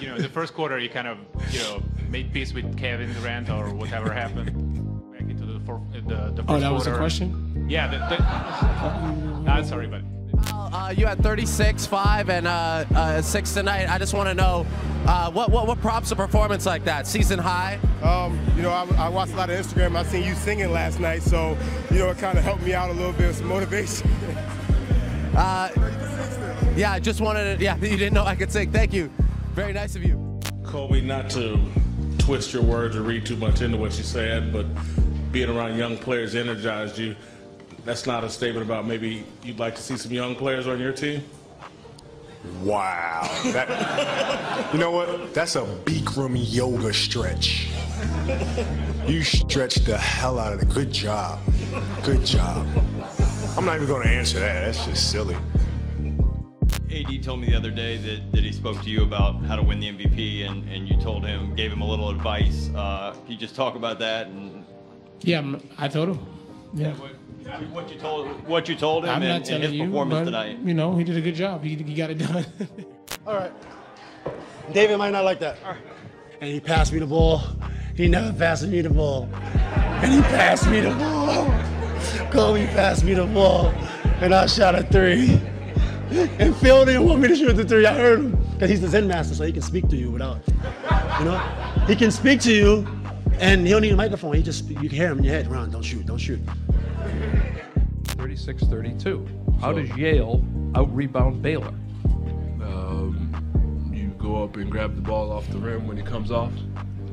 you know, the first quarter, you kind of, you know, made peace with Kevin Durant or whatever happened back into the fourth, the, the first Oh, that was the quarter. question? Yeah. The, the, uh, sorry, but Uh, you had 36, 5, and uh, uh, 6 tonight. I just want to know uh, what, what, what prompts a performance like that? Season high? Um, you know, I, I watched a lot of Instagram. I seen you singing last night, so you know, it kind of helped me out a little bit with some motivation. Uh, yeah, I just wanted to, yeah, you didn't know I could sing. Thank you. Very nice of you. Kobe, not to twist your words or read too much into what you said, but being around young players energized you. That's not a statement about maybe you'd like to see some young players on your team? Wow. That, you know what? That's a Bikram yoga stretch. You stretched the hell out of it. Good job. Good job. I'm not even going to answer that. That's just silly. AD told me the other day that, that he spoke to you about how to win the MVP, and, and you told him, gave him a little advice. Uh, can you just talk about that and Yeah, I'm- told him. Yeah. what, what you told what you told him I'm and, not and telling his you, performance but, tonight? you know, he did a good job. He, he got it done. All right. David might not like that. And he passed me the ball. He never passed me the ball. And he passed me the ball. Kobe passed me the ball. And I shot a three. And Phil didn't want me to shoot the three. I heard him. Because he's the Zen master, so he can speak to you without, you know? He can speak to you and he don't need a microphone. He just, you can hear him in your head. Ron, don't shoot, don't shoot. 36 32. How does Yale out rebound Baylor? Um, you go up and grab the ball off the rim when it comes off,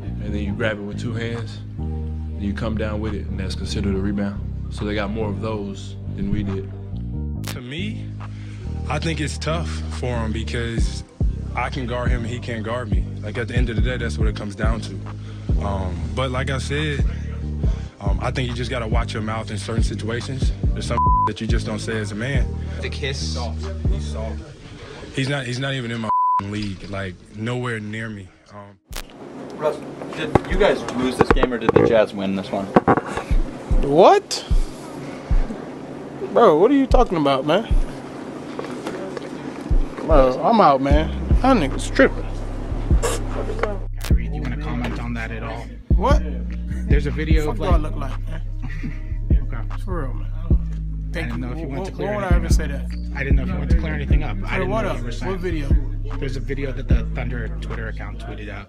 and then you grab it with two hands, and you come down with it, and that's considered a rebound. So they got more of those than we did. To me, I think it's tough for him because I can guard him and he can't guard me. Like at the end of the day, that's what it comes down to. Um, but like I said, um, I think you just got to watch your mouth in certain situations. There's some that you just don't say as a man. The kiss. Soft. He's soft. He's not. He's not even in my league. Like nowhere near me. Um, Russ, did you guys lose this game or did the Jazz win this one? what? Bro, what are you talking about, man? Bro, I'm out, man. That nigga's tripping. Kyrie, do you want to comment on that at all? What? There's a video What of do I look like, man? Okay. For real, man. I Thank didn't know if you wanted to clear Why would I ever up. say that? I didn't know if you wanted to clear anything up. I didn't what know up? you were saying. What video? There's a video that the Thunder Twitter account tweeted out.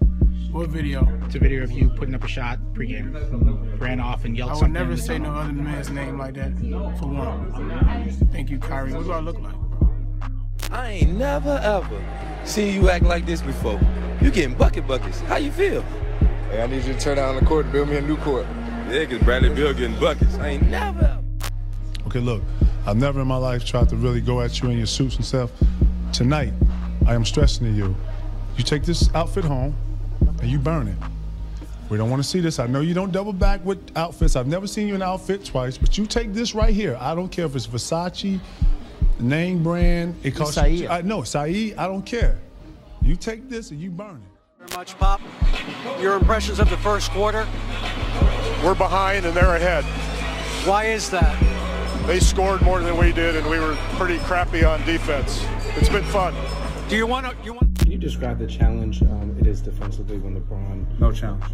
What video? It's a video of you putting up a shot pregame, ran off and yelled I would something. never in the say no other man's name like that. For one. Thank you, Kyrie. What do I look like? I ain't never ever seen you act like this before. You getting bucket buckets. How you feel? Hey, I need you to turn out on the court and build me a new court. Yeah, cause Bradley Beal getting buckets. I ain't never ever. Okay, look, I've never in my life tried to really go at you in your suits and stuff. Tonight, I am stressing to you. You take this outfit home and you burn it. We don't want to see this. I know you don't double back with outfits. I've never seen you in an outfit twice, but you take this right here. I don't care if it's Versace, name brand. It costs Saeed. I know, Saeed, I don't care. You take this and you burn it. Very much, Pop. Your impressions of the first quarter? We're behind and they're ahead. Why is that? They scored more than we did, and we were pretty crappy on defense. It's been fun. Do you want to? You want? Can you describe the challenge um, it is defensively when LeBron? No challenge.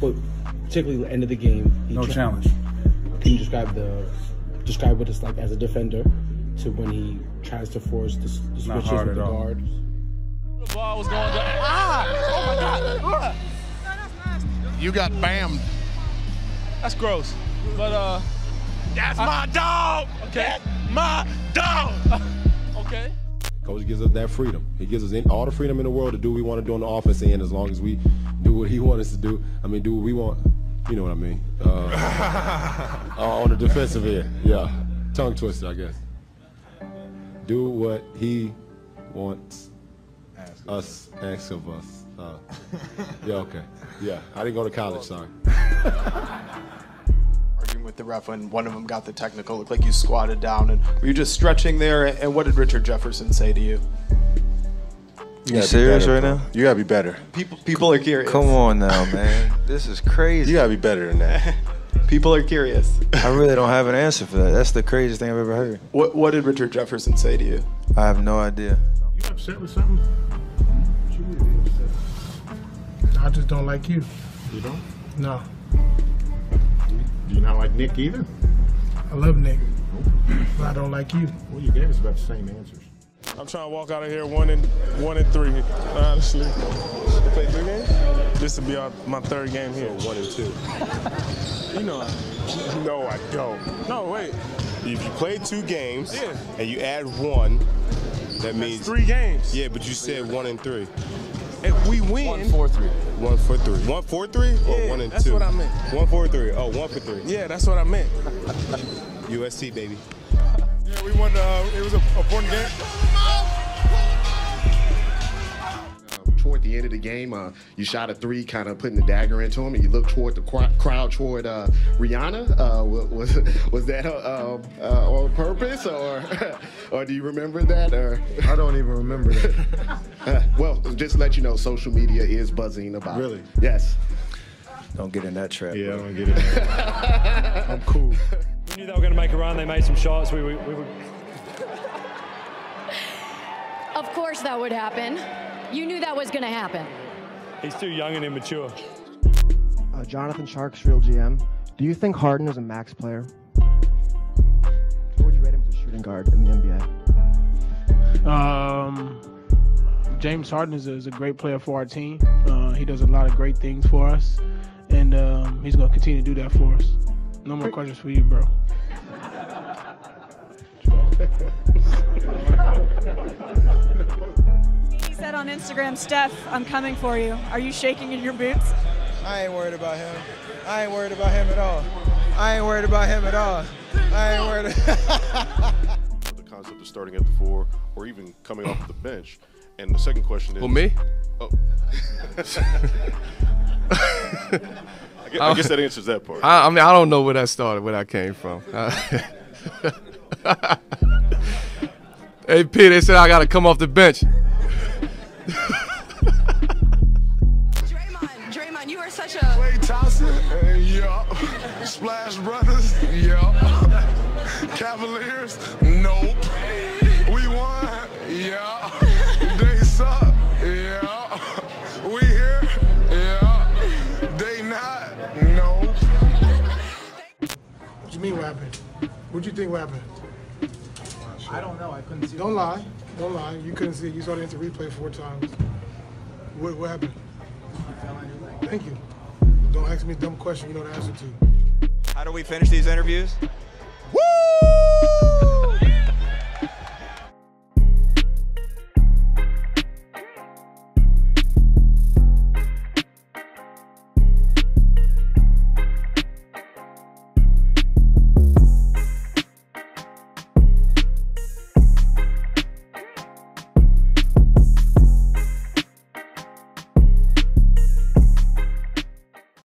But particularly the end of the game. No tra- challenge. Can you describe the describe what it's like as a defender to when he tries to force the, the switches with the all. guards? The ball was going down. Ah! Oh my God! You got bammed. That's gross. But uh, that's my dog. Okay, my dog. okay. Coach gives us that freedom. He gives us all the freedom in the world to do what we want to do on the offense end as long as we do what he wants us to do. I mean, do what we want. You know what I mean? Uh, uh, on the defensive end, yeah. Tongue twister, I guess. Do what he wants us, ask of us. Uh, yeah, okay. Yeah, I didn't go to college, sorry. arguing with the ref when one of them got the technical. Looked like you squatted down, and were you just stretching there? And what did Richard Jefferson say to you? You serious right now? You gotta be better. People, people are curious. Come on now, man. This is crazy. You gotta be better than that. People are curious. I really don't have an answer for that. That's the craziest thing I've ever heard. What What did Richard Jefferson say to you? I have no idea. You upset with something? What you mean? I just don't like you. You don't? No. Do you not like Nick either? I love Nick, but I don't like you. Well, you gave us about the same answers. I'm trying to walk out of here one and one and three, honestly. You play three games? This will be our, my third game here. So one and two. You know, I, No, I don't. no wait, If you play two games Yeah. and you add one, that means three games. Yeah, but you said one and three. If we win, One for three. One for three. One for three or Yeah, one and that's two? what I meant. One for three. Oh, one for three. Yeah, that's what I meant. USC baby. Yeah, we won. The, uh, it was an important game. The end of the game, uh, you shot a three, kind of putting the dagger into him, and you looked toward the qu- crowd toward uh, Rihanna. Uh, was was that uh, uh, on purpose, or or do you remember that? Or I don't even remember that. Uh, well, just to let you know, social media is buzzing about. it. Really? Yes. Don't get in that trap. Yeah, I bro. don't get it. I'm cool. We knew they were going to make a run. They made some shots. We, we, we were Of course that would happen. You knew that was going to happen. He's too young and immature. Uh, Jonathan Sharks, real GM. Do you think Harden is a max player? What would you rate him as a shooting guard in the NBA? Um, James Harden is a, is a great player for our team. Uh, he does a lot of great things for us, and um, he's going to continue to do that for us. No more questions for you, bro. He said on Instagram, Steph, I'm coming for you. Are you shaking in your boots? I ain't worried about him. I ain't worried about him at all. I ain't worried about him at all. I ain't worried. the concept of starting at the four or even coming off the bench. And the second question is Who, me? Oh. I guess, I oh. guess that answers that part. I, I mean, I don't know where that started, where that came from. hey, P, they said I got to come off the bench. Draymond, Draymond, you are such a. Klay Thompson, uh, yeah. Splash Brothers, yeah. Cavaliers, nope. We won, yeah. They suck, yeah. We here, yeah. They not, no. What you mean what happened? What do you think what happened? I don't know. I couldn't see. Don't lie. Don't lie. You couldn't see it. You saw the replay four times. What, what happened? Thank you. Don't ask me a dumb question you know the answer to. How do we finish these interviews?